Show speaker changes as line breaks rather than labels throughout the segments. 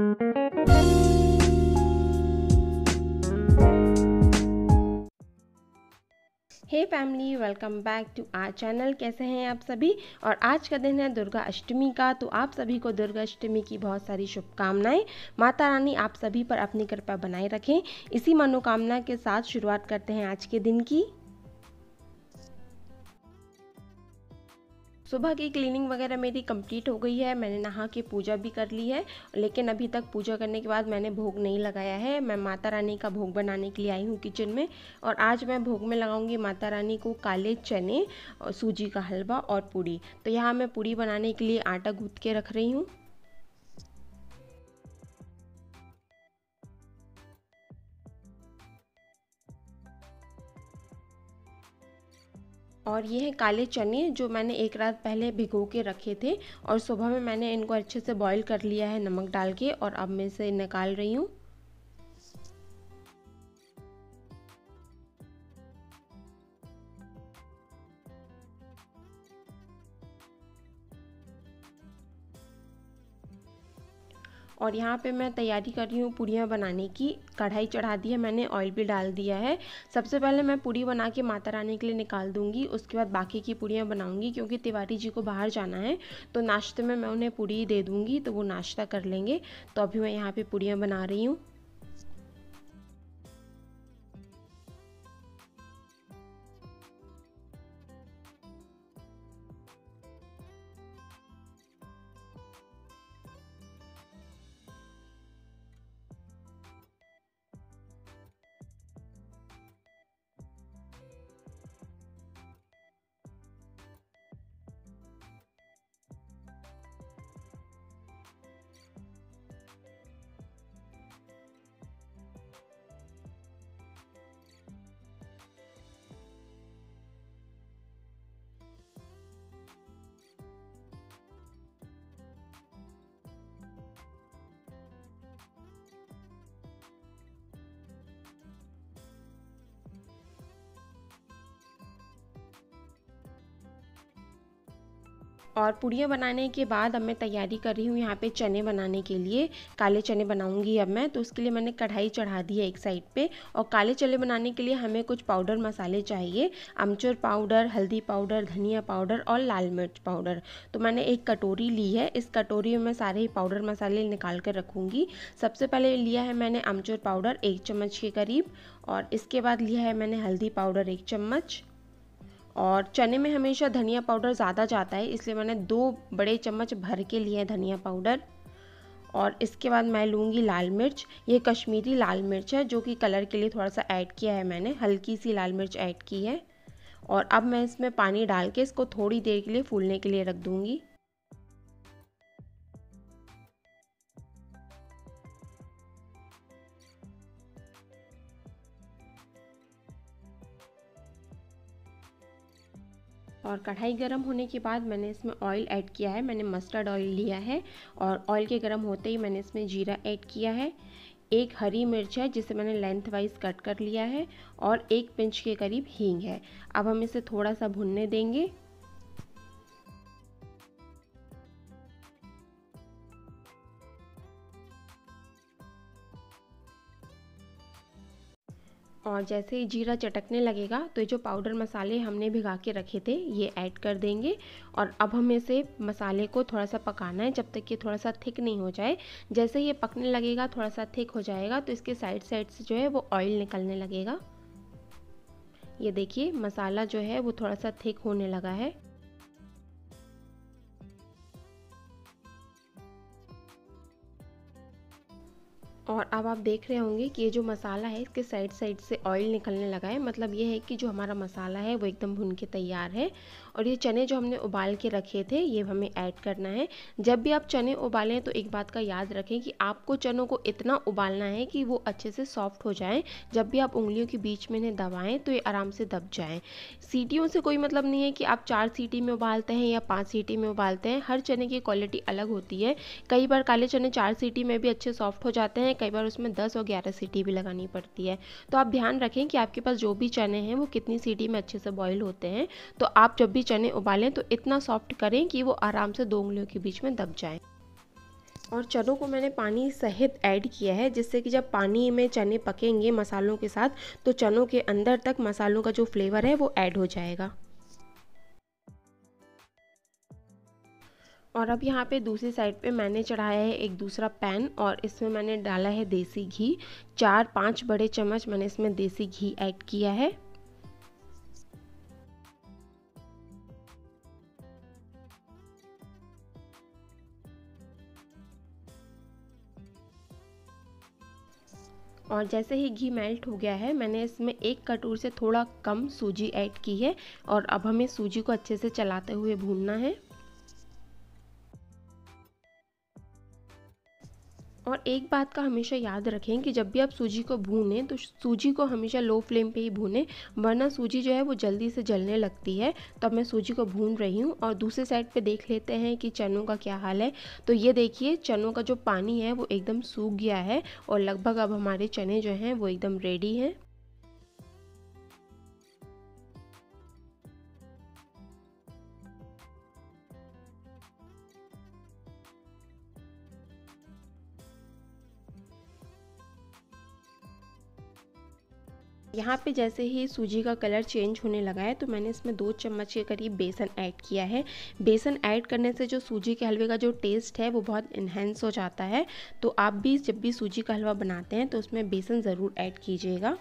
Hey family welcome back to our channel कैसे हैं आप सभी? और आज का दिन है दुर्गा अष्टमी का तो आप सभी को दुर्गा अष्टमी की बहुत सारी शुभकामनाएँ। माता रानी आप सभी पर अपनी कृपा बनाए रखें। इसी मनोकामना के साथ शुरुआत करते हैं आज के दिन की। सुबह की क्लीनिंग वगैरह मेरी कंप्लीट हो गई है, मैंने नहा के पूजा भी कर ली है, लेकिन अभी तक पूजा करने के बाद मैंने भोग नहीं लगाया है। मैं माता रानी का भोग बनाने के लिए आई हूँ किचन में, और आज मैं भोग में लगाऊँगी माता रानी को काले चने सूजी का हलवा और पूड़ी। तो यहाँ मैं पूड़ी बनाने के लिए आटा गूँथ के रख रही हूँ। और ये हैं काले चने जो मैंने एक रात पहले भिगो के रखे थे और सुबह में मैंने इनको अच्छे से बॉईल कर लिया है नमक डाल के और अब मैं इसे निकाल रही हूँ। और यहाँ पे मैं तैयारी कर रही हूँ पूड़ियाँ बनाने की। कढ़ाई चढ़ा दी है मैंने ऑयल भी डाल दिया है। सबसे पहले मैं पूड़ी बना के माता रानी के लिए निकाल दूँगी, उसके बाद बाकी की पूड़ियाँ बनाऊँगी क्योंकि तिवारी जी को बाहर जाना है तो नाश्ते में मैं उन्हें पूड़ी दे दूँगी तो वो नाश्ता कर लेंगे। तो अभी मैं यहाँ पर पूड़ियाँ बना रही हूँ। और पुड़ियाँ बनाने के बाद अब मैं तैयारी कर रही हूँ यहाँ पे चने बनाने के लिए। काले चने बनाऊँगी अब मैं तो उसके लिए मैंने कढ़ाई चढ़ा दी है एक साइड पे। और काले चने बनाने के लिए हमें कुछ पाउडर मसाले चाहिए, अमचूर पाउडर, हल्दी पाउडर, धनिया पाउडर और लाल मिर्च पाउडर। तो मैंने एक कटोरी ली है, इस कटोरी में मैं सारे ही पाउडर मसाले निकाल कर रखूँगी। सबसे पहले लिया है मैंने अमचूर पाउडर एक चम्मच के करीब, और इसके बाद लिया है मैंने हल्दी पाउडर एक चम्मच। और चने में हमेशा धनिया पाउडर ज़्यादा जाता है, इसलिए मैंने दो बड़े चम्मच भर के लिए धनिया पाउडर। और इसके बाद मैं लूँगी लाल मिर्च। ये कश्मीरी लाल मिर्च है, जो कि कलर के लिए थोड़ा सा ऐड किया है मैंने। हल्की सी लाल मिर्च ऐड की है। और अब मैं इसमें पानी डाल के इसको थोड़ी देर के लिए फूलने के लिए रख दूँगी। और कढ़ाई गर्म होने के बाद मैंने इसमें ऑयल ऐड किया है। मैंने मस्टर्ड ऑयल लिया है और ऑयल के गर्म होते ही मैंने इसमें जीरा ऐड किया है। एक हरी मिर्च है, जिसे मैंने लेंथ वाइज कट कर लिया है और एक पिंच के करीब हींग है। अब हम इसे थोड़ा सा भुनने देंगे। और जैसे ही जीरा चटकने लगेगा तो ये जो पाउडर मसाले हमने भिगा के रखे थे, ये ऐड कर देंगे। और अब हमें इसे मसाले को थोड़ा सा पकाना है, जब तक ये थोड़ा सा थिक नहीं हो जाए। जैसे ये पकने लगेगा थोड़ा सा थिक हो जाएगा तो इसके साइड साइड से जो है, वो ऑयल निकलने लगेगा। ये देखिए, मसाला जो है, वो थोड़ा सा थिक होने लगा है। और अब आप देख रहे होंगे कि ये जो मसाला है, इसके साइड साइड से ऑयल निकलने लगा है। मतलब ये है कि जो हमारा मसाला है, वो एकदम भुन के तैयार है। और ये चने जो हमने उबाल के रखे थे, ये हमें ऐड करना है। जब भी आप चने उबालें तो एक बात का याद रखें कि आपको चनों को इतना उबालना है कि वो अच्छे से सॉफ्ट हो जाएँ। जब भी आप उंगलियों के बीच में इन्हें दबाएँ तो ये आराम से दब जाएँ। सीटियों से कोई मतलब नहीं है कि आप चार सीटी में उबालते हैं या पाँच सीटी में उबालते हैं। हर चने की क्वालिटी अलग होती है। कई बार काले चने चार सीटी में भी अच्छे सॉफ्ट हो जाते हैं कई बार उसमें दस और ग्यारह सीटी भी लगानी पड़ती है। तो आप ध्यान रखें कि आपके पास जो भी चने हैं, वो कितनी सीटी में अच्छे से बॉईल होते हैं। तो आप जब भी चने उबालें तो इतना सॉफ्ट करें कि वो आराम से दो उंगलियों के बीच में दब जाए। और चनों को मैंने पानी सहित ऐड किया है, जिससे कि जब पानी में चने पकेंगे मसालों के साथ तो चनों के अंदर तक मसालों का जो फ्लेवर है, वो ऐड हो जाएगा। और अब यहाँ पे दूसरी साइड पे मैंने चढ़ाया है एक दूसरा पैन और इसमें मैंने डाला है देसी घी। चार पाँच बड़े चम्मच मैंने इसमें देसी घी ऐड किया है। और जैसे ही घी मेल्ट हो गया है, मैंने इसमें एक कटोर से थोड़ा कम सूजी ऐड की है और अब हमें सूजी को अच्छे से चलाते हुए भूनना है। और एक बात का हमेशा याद रखें कि जब भी आप सूजी को भूनें तो सूजी को हमेशा लो फ्लेम पे ही भूनें, वरना सूजी जो है वो जल्दी से जलने लगती है। तो मैं सूजी को भून रही हूँ और दूसरे साइड पे देख लेते हैं कि चनों का क्या हाल है। तो ये देखिए, चनों का जो पानी है वो एकदम सूख गया है और लगभग अब हमारे चने जो हैं वो एकदम रेडी हैं। यहाँ पे जैसे ही सूजी का कलर चेंज होने लगा है तो मैंने इसमें दो चम्मच के करीब बेसन ऐड किया है। बेसन ऐड करने से जो सूजी के हलवे का जो टेस्ट है, वो बहुत इन्हेंस हो जाता है। तो आप भी जब भी सूजी का हलवा बनाते हैं तो उसमें बेसन ज़रूर ऐड कीजिएगा।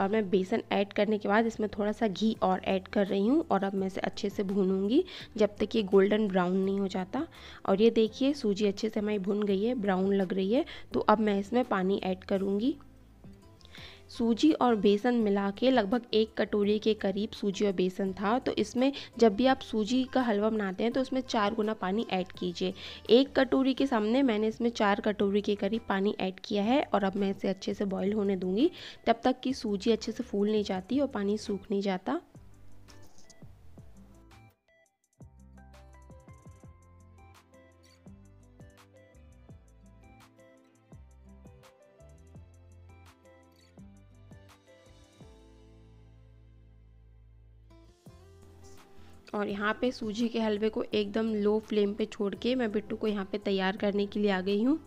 और मैं बेसन ऐड करने के बाद इसमें थोड़ा सा घी और ऐड कर रही हूँ, और अब मैं इसे अच्छे से भूनूँगी, जब तक ये गोल्डन ब्राउन नहीं हो जाता। और ये देखिए, सूजी अच्छे से हमारी भुन गई है, ब्राउन लग रही है। तो अब मैं इसमें पानी ऐड करूँगी। सूजी और बेसन मिला के लगभग एक कटोरी के करीब सूजी और बेसन था। तो इसमें जब भी आप सूजी का हलवा बनाते हैं तो उसमें चार गुना पानी ऐड कीजिए। एक कटोरी के सामने मैंने इसमें चार कटोरी के करीब पानी ऐड किया है और अब मैं इसे अच्छे से बॉईल होने दूँगी। तब तक कि सूजी अच्छे से फूल नहीं जाती और पानी सूख नहीं जाता। और यहाँ पे सूजी के हलवे को एकदम लो फ्लेम पे छोड़ के मैं बिट्टू को यहाँ पे तैयार करने के लिए आ गई हूँ।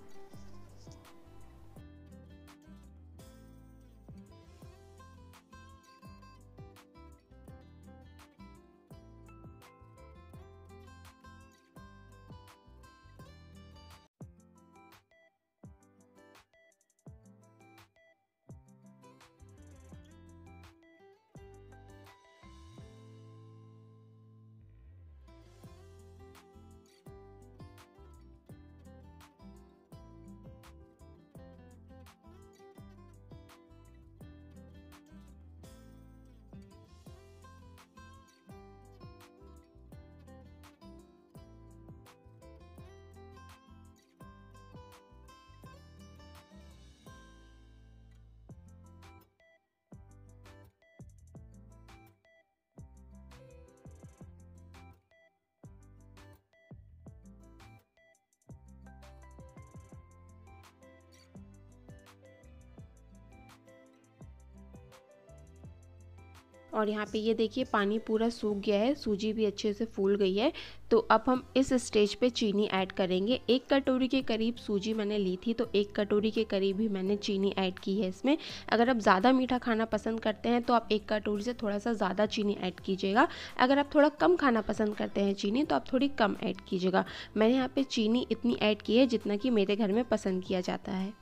और यहाँ पे ये देखिए, पानी पूरा सूख गया है, सूजी भी अच्छे से फूल गई है। तो अब हम इस स्टेज पे चीनी ऐड करेंगे। एक कटोरी के करीब सूजी मैंने ली थी तो एक कटोरी के करीब ही मैंने चीनी ऐड की है इसमें। अगर आप ज़्यादा मीठा खाना पसंद करते हैं तो आप एक कटोरी से थोड़ा सा ज़्यादा चीनी ऐड कीजिएगा। अगर आप थोड़ा कम खाना पसंद करते हैं चीनी तो आप थोड़ी कम ऐड कीजिएगा। मैंने यहाँ पर चीनी इतनी ऐड की है, जितना कि मेरे घर में पसंद किया जाता है।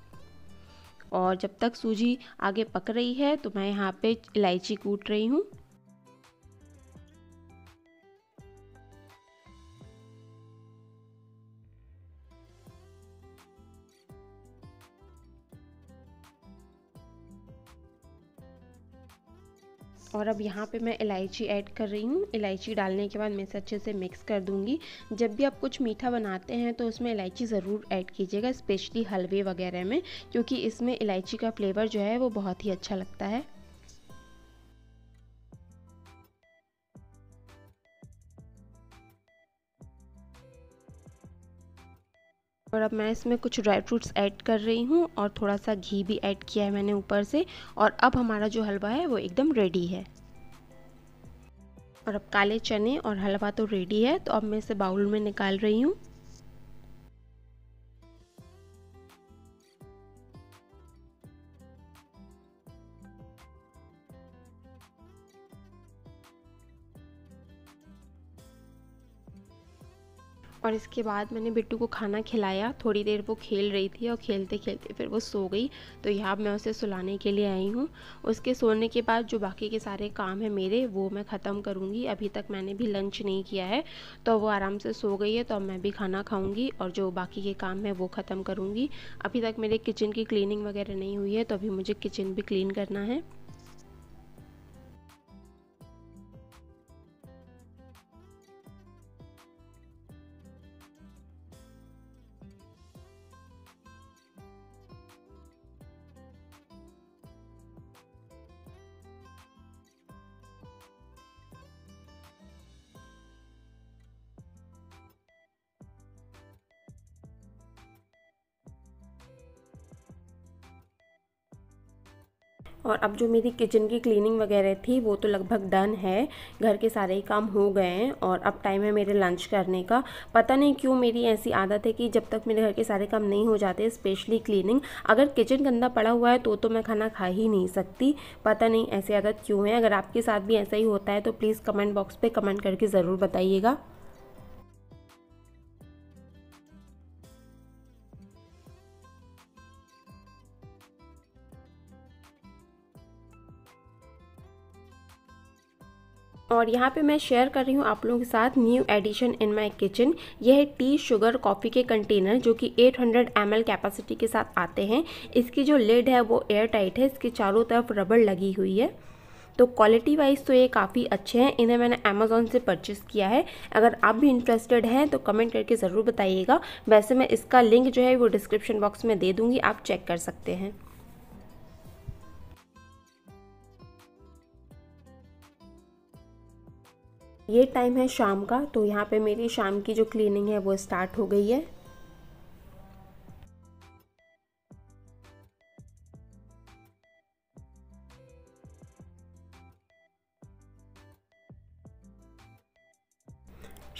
और जब तक सूजी आगे पक रही है तो मैं यहाँ पे इलायची कूट रही हूँ। और अब यहाँ पे मैं इलायची ऐड कर रही हूँ। इलायची डालने के बाद मैं इसे अच्छे से मिक्स कर दूँगी। जब भी आप कुछ मीठा बनाते हैं तो उसमें इलायची ज़रूर ऐड कीजिएगा स्पेशली हलवे वगैरह में, क्योंकि इसमें इलायची का फ्लेवर जो है, वो बहुत ही अच्छा लगता है। और अब मैं इसमें कुछ ड्राई फ्रूट्स ऐड कर रही हूँ और थोड़ा सा घी भी ऐड किया है मैंने ऊपर से और अब हमारा जो हलवा है वो एकदम रेडी है। और अब काले चने और हलवा तो रेडी है तो अब मैं इसे बाउल में निकाल रही हूँ। और इसके बाद मैंने बिट्टू को खाना खिलाया। थोड़ी देर वो खेल रही थी और खेलते खेलते फिर वो सो गई। तो यहाँ मैं उसे सुलाने के लिए आई हूँ। उसके सोने के बाद जो बाकी के सारे काम हैं मेरे, वो मैं ख़त्म करूँगी। अभी तक मैंने भी लंच नहीं किया है। तो वो आराम से सो गई है तो अब मैं भी खाना खाऊँगी और जो बाकी के काम हैं वो ख़त्म करूँगी। अभी तक मेरे किचन की क्लीनिंग वगैरह नहीं हुई है तो अभी मुझे किचन भी क्लीन करना है। और अब जो मेरी किचन की क्लीनिंग वगैरह थी, वो तो लगभग डन है। घर के सारे ही काम हो गए हैं और अब टाइम है मेरे लंच करने का। पता नहीं क्यों मेरी ऐसी आदत है कि जब तक मेरे घर के सारे काम नहीं हो जाते स्पेशली क्लीनिंग अगर किचन गंदा पड़ा हुआ है तो तो मैं खाना खा ही नहीं सकती। पता नहीं ऐसी आदत क्यों है? अगर आपके साथ भी ऐसा ही होता है तो प्लीज़ कमेंट बॉक्स पर कमेंट करके ज़रूर बताइएगा। और यहाँ पे मैं शेयर कर रही हूँ आप लोगों के साथ new edition in my kitchen यह है टी शुगर कॉफ़ी के कंटेनर जो कि 800 हंड्रेड कैपेसिटी के साथ आते हैं। इसकी जो लेड है वो एयर टाइट है। इसके चारों तरफ़ रबड़ लगी हुई है। तो क्वालिटी वाइज तो ये काफ़ी अच्छे हैं। इन्हें मैंने अमेज़ोन से परचेज़ किया है। अगर आप भी इंटरेस्टेड हैं तो कमेंट करके ज़रूर बताइएगा। वैसे मैं इसका लिंक जो है वो डिस्क्रिप्शन बॉक्स में दे दूँगी। आप चेक कर सकते हैं। ये टाइम है शाम का तो यहाँ पे मेरी शाम की जो क्लीनिंग है वो स्टार्ट हो गई है।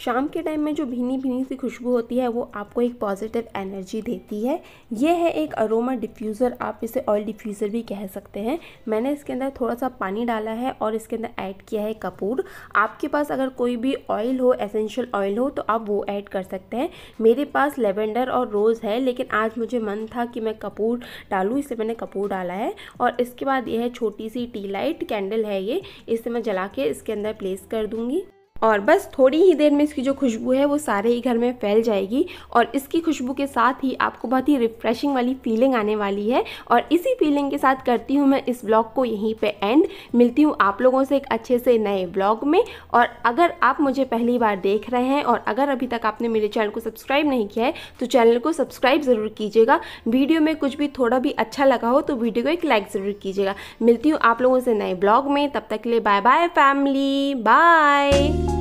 शाम के टाइम में जो भीनी भीनी सी खुशबू होती है, वो आपको एक पॉजिटिव एनर्जी देती है। ये है एक अरोमा डिफ्यूज़र आप इसे ऑयल डिफ्यूज़र भी कह सकते हैं। मैंने इसके अंदर थोड़ा सा पानी डाला है और इसके अंदर ऐड किया है कपूर। आपके पास अगर कोई भी ऑयल हो एसेंशियल ऑयल हो तो आप वो ऐड कर सकते हैं। मेरे पास लेवेंडर और रोज़ है, लेकिन आज मुझे मन था कि मैं कपूर डालूँ, इसलिए मैंने कपूर डाला है। और इसके बाद यह है छोटी सी टी लाइट कैंडल है ये, इसे मैं जला के इसके अंदर प्लेस कर दूँगी। और बस थोड़ी ही देर में इसकी जो खुशबू है वो सारे ही घर में फैल जाएगी और इसकी खुशबू के साथ ही आपको बहुत ही रिफ्रेशिंग वाली फीलिंग आने वाली है और इसी फीलिंग के साथ करती हूँ मैं इस ब्लॉग को यहीं पे एंड मिलती हूँ आप लोगों से एक अच्छे से नए ब्लॉग में और अगर आप मुझे पहली बार देख रहे हैं और अगर अभी तक आपने मेरे चैनल को सब्सक्राइब नहीं किया है तो चैनल को सब्सक्राइब ज़रूर कीजिएगा। वीडियो में कुछ भी थोड़ा भी अच्छा लगा हो तो वीडियो को एक लाइक ज़रूर कीजिएगा। मिलती हूँ आप लोगों से नए ब्लॉग में, तब तक के लिए बाय बाय फैमिली बाय